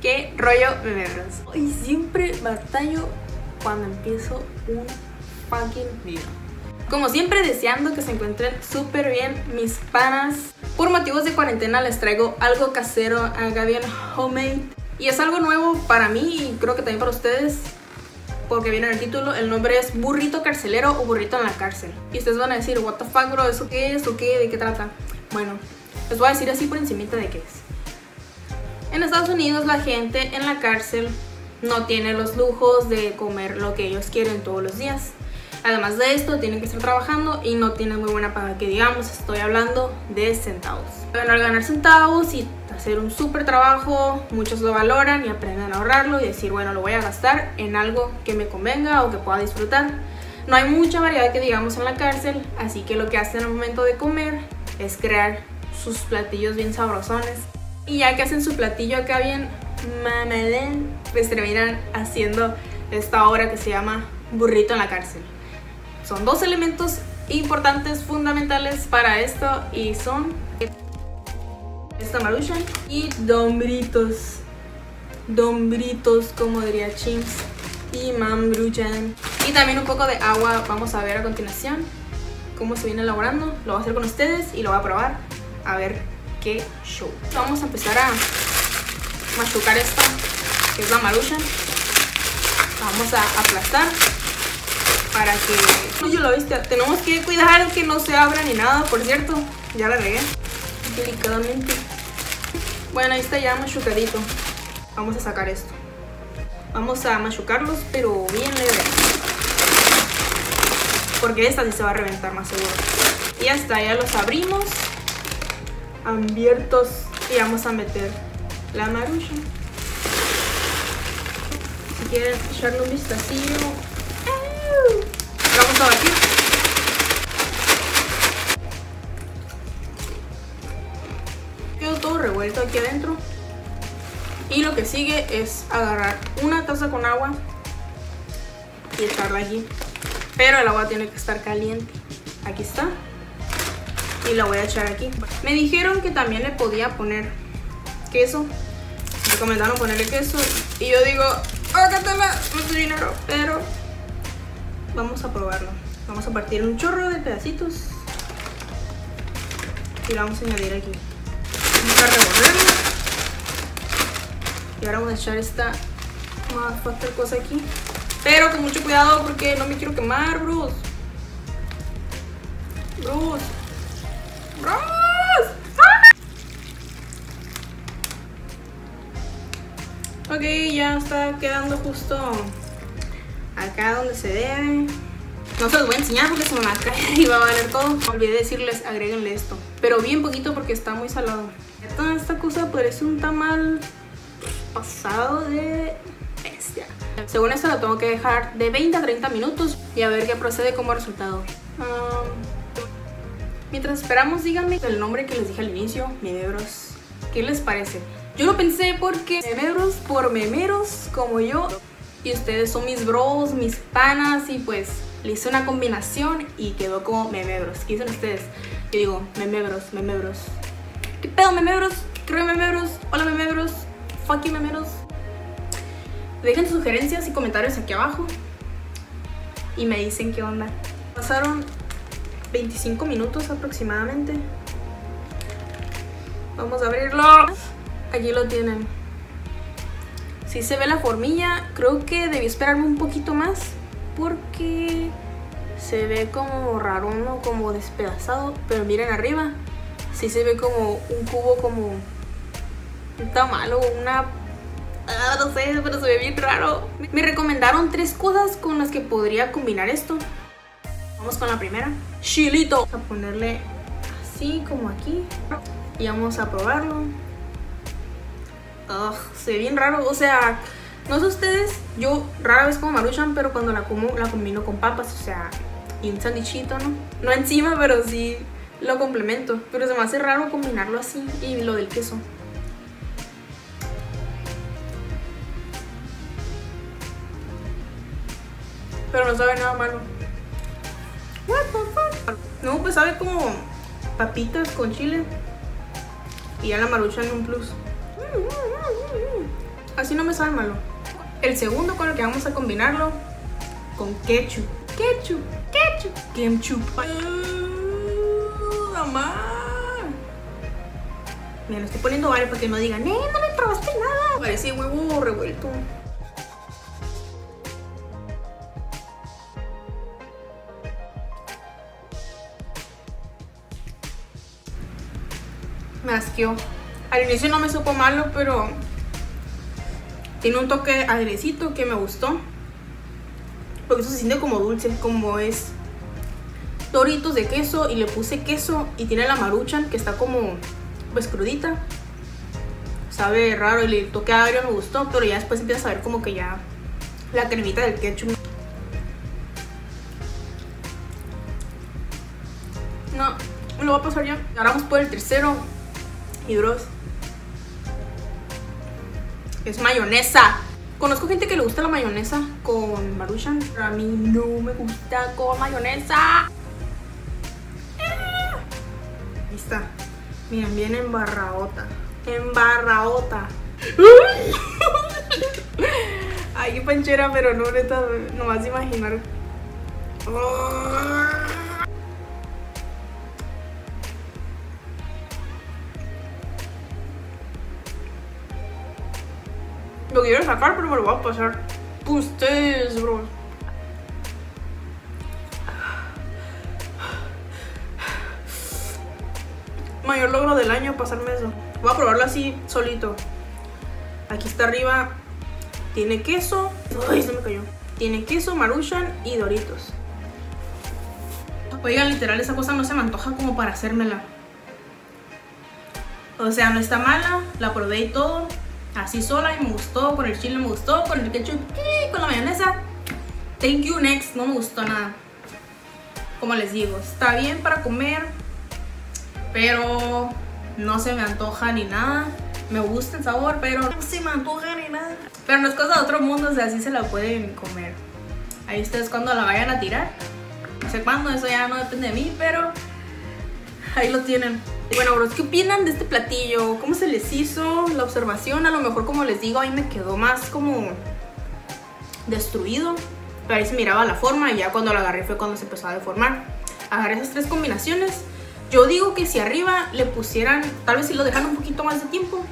¿Qué rollo memeros? Y siempre batallo cuando empiezo un fucking video. Como siempre deseando que se encuentren súper bien mis panas. Por motivos de cuarentena les traigo algo casero, haga bien homemade. Y es algo nuevo para mí y creo que también para ustedes. Porque viene en el título, el nombre es burrito carcelero o burrito en la cárcel. Y ustedes van a decir, what the fuck bro, ¿eso qué es? ¿O qué? ¿De qué trata? Bueno, les voy a decir así por encimita de qué es. En Estados Unidos la gente en la cárcel no tiene los lujos de comer lo que ellos quieren todos los días. Además de esto, tienen que estar trabajando y no tienen muy buena paga, que digamos, estoy hablando de centavos. Al ganar centavos y hacer un súper trabajo, muchos lo valoran y aprenden a ahorrarlo y decir, bueno, lo voy a gastar en algo que me convenga o que pueda disfrutar. No hay mucha variedad que digamos en la cárcel, así que lo que hacen al momento de comer es crear sus platillos bien sabrosones. Y ya que hacen su platillo acá bien mamelén, pues terminan haciendo esta obra que se llama burrito en la cárcel. Son dos elementos importantes, fundamentales para esto y son esta maruchan y dombritos. Dombritos, como diría Chimps y mambruchan. Y también un poco de agua, vamos a ver a continuación cómo se viene elaborando. Lo voy a hacer con ustedes y lo voy a probar a ver qué show. Vamos a empezar a machucar esto, que es la maruchan. Vamos a aplastar para que... Yo lo viste, tenemos que cuidar que no se abra ni nada, por cierto. Ya la regué. Delicadamente. Bueno, ahí está ya machucadito. Vamos a sacar esto. Vamos a machucarlos, pero bien leve. Porque esta sí se va a reventar más seguro. Y ya está, ya los abrimos. Abiertos. Y vamos a meter la marucha. Si quieren echarle un vistacillo. Vamos a batir. Quedó todo revuelto aquí adentro. Y lo que sigue es agarrar una taza con agua y echarla allí. Pero el agua tiene que estar caliente. Aquí está. Y la voy a echar aquí. Me dijeron que también le podía poner queso. Me recomendaron ponerle queso. Y yo digo. No es dinero. Pero vamos a probarlo. Vamos a partir un chorro de pedacitos. Y lo vamos a añadir aquí. Vamos a revolverlo. Y ahora vamos a echar esta motherfucker cosa aquí. Pero con mucho cuidado porque no me quiero quemar, Bruce. Bruce. ¡Ah! Ok, ya está quedando justo acá donde se debe. No se los voy a enseñar porque se me va a caer y va a valer todo. Olvidé decirles, agréguenle esto. Pero bien poquito porque está muy salado. Toda esta cosa parece un tamal pasado de bestia. Según esto lo tengo que dejar de 20 a 30 minutos y a ver qué procede como resultado. Um, mientras esperamos, díganme el nombre que les dije al inicio, Memebros. ¿Qué les parece? Yo lo pensé porque Memebros por memeros como yo y ustedes son mis bros, mis panas y pues le hice una combinación y quedó como Memebros. ¿Qué dicen ustedes? Yo digo, Memebros, Memebros. ¿Qué pedo, Memebros? ¿Qué rollo, Memebros? Hola, Memebros. Fuck you, Memeros. Dejen sus sugerencias y comentarios aquí abajo. Y me dicen qué onda. Pasaron 25 minutos aproximadamente. Vamos a abrirlo. Aquí lo tienen. Si se ve la formilla, creo que debí esperarme un poquito más. Porque se ve como raro, ¿no? Como despedazado. Pero miren arriba. Sí se ve como un cubo como... Está malo, una Ah, no sé, pero se ve bien raro. Me recomendaron tres cosas con las que podría combinar esto. Vamos con la primera. Chilito. Vamos a ponerle así como aquí. Y vamos a probarlo. Ugh, se ve bien raro. O sea, no sé ustedes, yo rara vez como maruchan, pero cuando la como la combino con papas. O sea, y un sandichito, ¿no? No encima, pero sí lo complemento. Pero se me hace raro combinarlo así y lo del queso. Pero no sabe nada malo. No, pues sabe como papitas con chile. Y ya la maruchan en un plus. Así no me sabe malo. El segundo con el que vamos a combinarlo con ketchup. Ketchup, ketchup, ketchup. Uh, mamá. Mira, lo estoy poniendo varios para que no digan, eh, no me probaste nada. Parece huevo revuelto. Me asqueó. Al inicio no me supo malo, pero tiene un toque agresito que me gustó. Porque eso se siente como dulce, como es doritos de queso y le puse queso y tiene la maruchan que está como pues crudita. Sabe raro y el toque agrio me gustó, pero ya después empieza a ver como que ya la cremita del ketchup. No, lo voy a pasar ya. Ahora vamos por el tercero. Y bros. Es mayonesa. Conozco gente que le gusta la mayonesa con maruchan, pero a mí no me gusta con mayonesa. Ahí está. Miren, viene embarraota. Embarraota. Ay, qué panchera, pero no, neta, nomás imaginar. Lo quiero sacar, pero me lo voy a pasar. Ustedes, bro. Mayor logro del año pasarme eso. Voy a probarlo así, solito. Aquí está arriba. Tiene queso. Ay, se me cayó. Tiene queso, maruchan y doritos. Oigan, literal, esa cosa no se me antoja como para hacérmela. O sea, no está mala. La probé y todo así sola y me gustó, con el chile me gustó, con el ketchup y con la mayonesa. Thank you next, no me gustó nada. Como les digo, está bien para comer, pero no se me antoja ni nada. Me gusta el sabor, pero no se me antoja ni nada. Pero no es cosa de otro mundo, o sea, así se la pueden comer. Ahí ustedes cuando la vayan a tirar. No sé cuándo, eso ya no depende de mí, pero ahí lo tienen. Bueno, bros, ¿qué opinan de este platillo? ¿Cómo se les hizo la observación? A lo mejor, como les digo, ahí me quedó más como destruido. Pero ahí se miraba la forma y ya cuando la agarré fue cuando se empezó a deformar. Agarré esas tres combinaciones. Yo digo que si arriba le pusieran, tal vez si lo dejan un poquito más de tiempo,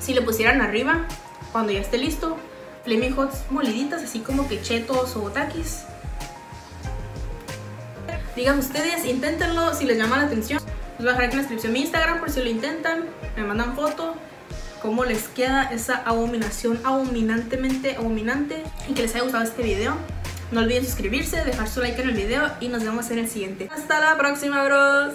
si le pusieran arriba, cuando ya esté listo, Flaming Hots moliditas, así como que chetos o takis. Digan ustedes, inténtenlo si les llama la atención. Les voy a dejar aquí en la descripción mi Instagram por si lo intentan. Me mandan foto. Cómo les queda esa abominación abominantemente abominante. Y que les haya gustado este video. No olviden suscribirse, dejar su like en el video y nos vemos en el siguiente. Hasta la próxima, bros.